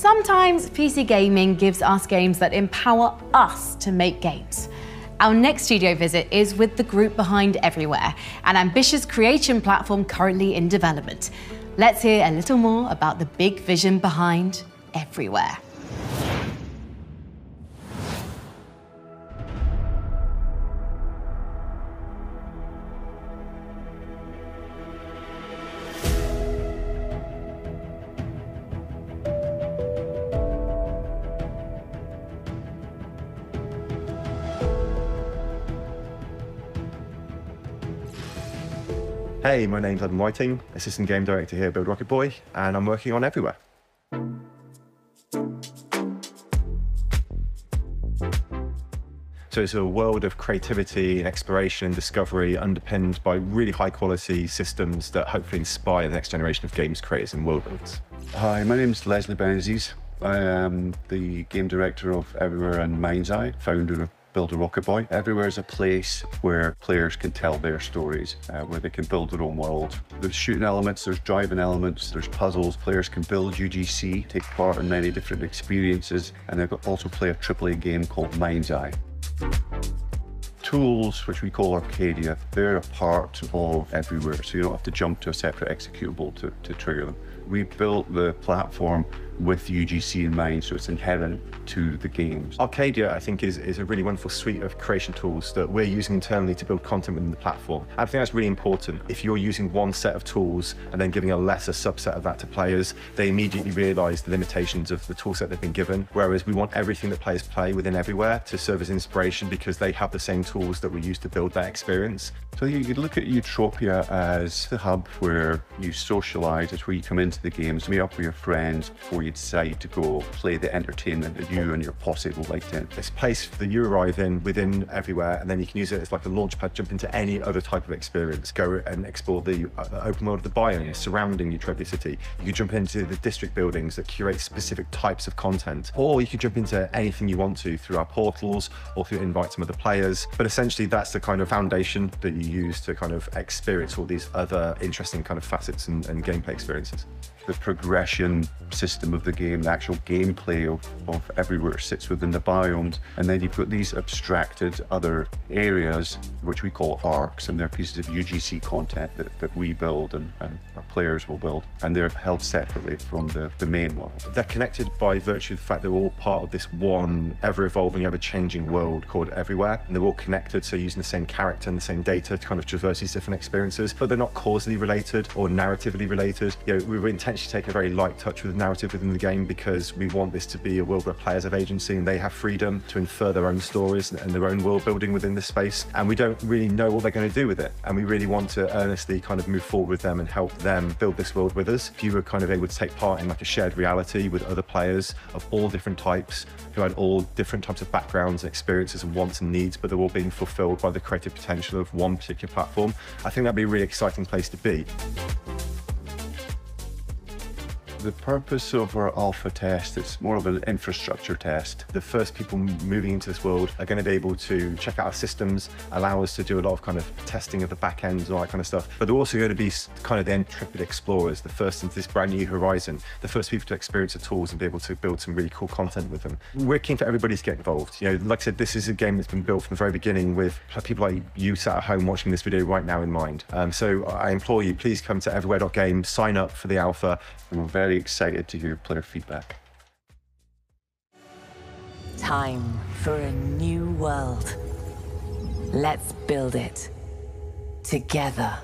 Sometimes PC gaming gives us games that empower us to make games. Our next studio visit is with the group behind Everywhere, an ambitious creation platform currently in development. Let's hear a little more about the big vision behind Everywhere. Hey, my name's Adam Whiting, Assistant Game Director here at Build Rocket Boy, and I'm working on Everywhere. So it's a world of creativity and exploration and discovery underpinned by really high quality systems that hopefully inspire the next generation of games creators and world builders. Hi, my name's Leslie Benzies. I am the game director of Everywhere and Mind's Eye, founder of Build a Rocket Boy. Everywhere is a place where players can tell their stories, uh, where they can build their own world. There's shooting elements, there's driving elements, there's puzzles. Players can build UGC, take part in many different experiences, and they can also play a AAA game called Mind's Eye tools, which we call Arcadia, they're a part of everywhere, so you don't have to jump to a separate executable to, to trigger them. We built the platform with UGC in mind, so it's inherent to the games. Arcadia, I think, is, is a really wonderful suite of creation tools that we're using internally to build content within the platform. I think that's really important. If you're using one set of tools and then giving a lesser subset of that to players, they immediately realize the limitations of the toolset that they've been given. Whereas we want everything that players play within everywhere to serve as inspiration because they have the same tools that we use to build that experience. So you could look at Utopia as the hub where you socialize, it's where you come into the games, meet up with your friends before you decide to go play the entertainment that you and your posse will like to. It's a place that you arrive in within everywhere, and then you can use it as like a launch pad, jump into any other type of experience. Go and explore the uh, open world of the biome surrounding Utopia City. You can jump into the district buildings that curate specific types of content, or you can jump into anything you want to through our portals or through invite some other players. But essentially, that's the kind of foundation that you use to kind of experience all these other interesting kind of facets and, and gameplay experiences the progression system of the game, the actual gameplay of, of everywhere sits within the biomes. And then you've got these abstracted other areas, which we call arcs, and they're pieces of UGC content that, that we build and, and our players will build. And they're held separately from the, the main world. They're connected by virtue of the fact they're all part of this one ever evolving, ever changing world called Everywhere. And they're all connected, so using the same character and the same data to kind of traverse these different experiences, but they're not causally related or narratively related. You know, we were intentionally taking a very light touch with the narrative within the game because we want this to be a world where players have agency and they have freedom to infer their own stories and their own world building within this space. And we don't really know what they're going to do with it. And we really want to earnestly kind of move forward with them and help them build this world with us. If you were kind of able to take part in like a shared reality with other players of all different types who had all different types of backgrounds and experiences and wants and needs, but they're all being fulfilled by the creative potential of one particular platform, I think that'd be a really exciting place to be. The purpose of our alpha test, it's more of an infrastructure test. The first people moving into this world are going to be able to check out our systems, allow us to do a lot of kind of testing of the back ends and all that kind of stuff. But they're also going to be kind of the intrepid explorers, the first into this brand new horizon, the first people to experience the tools and be able to build some really cool content with them. We're keen for everybody to get involved. You know, like I said, this is a game that's been built from the very beginning with people like you sat at home watching this video right now in mind. Um, so I implore you, please come to everywhere.game, sign up for the alpha. We're very very excited to hear player feedback. Time for a new world. Let's build it together.